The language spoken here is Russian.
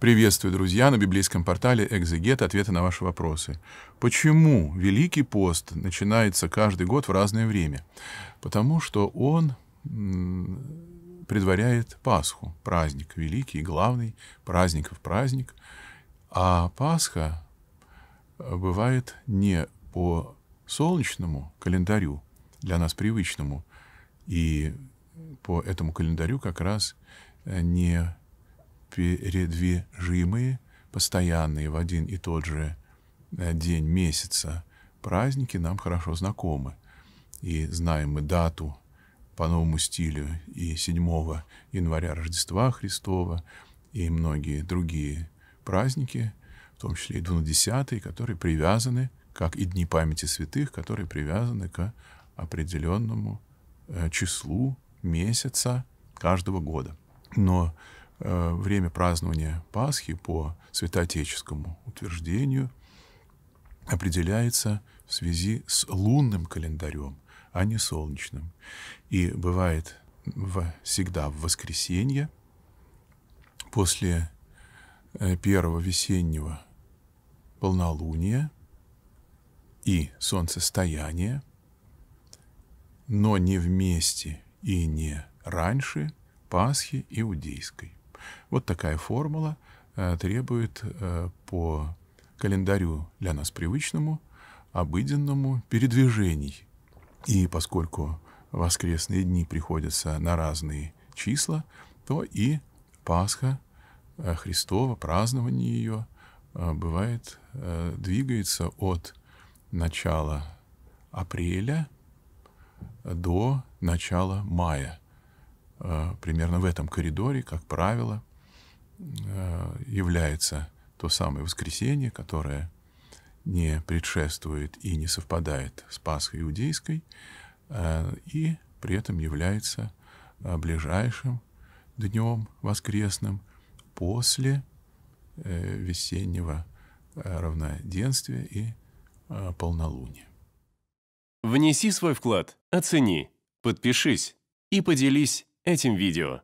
Приветствую, друзья, на библейском портале «Экзегет. Ответы на ваши вопросы». Почему Великий пост начинается каждый год в разное время? Потому что он предваряет Пасху, праздник, великий, главный, праздников праздник. А Пасха бывает не по солнечному календарю, для нас привычному, и по этому календарю как раз не передвижимые, постоянные в один и тот же э, день месяца праздники нам хорошо знакомы. И знаем мы дату по новому стилю и 7 января Рождества Христова, и многие другие праздники, в том числе и 12 которые привязаны, как и Дни памяти святых, которые привязаны к определенному э, числу месяца каждого года. Но время празднования Пасхи по святоотеческому утверждению определяется в связи с лунным календарем, а не солнечным. И бывает всегда в воскресенье после э, первого весеннего полнолуния и солнцестояния, но не вместе и не раньше Пасхи иудейской. Вот такая формула э, требует э, по календарю для нас привычному, обыденному передвижений. И поскольку воскресные дни приходятся на разные числа, то и Пасха э, Христова, празднование ее, бывает, двигается от начала апреля до начала мая. Э, примерно в этом коридоре, как правило, э, является то самое воскресенье, которое не предшествует и не совпадает с Пасхой иудейской, э, и при этом является ближайшим днем воскресным после весеннего равноденствия и полнолуния. Внеси свой вклад, оцени, подпишись и поделись этим видео.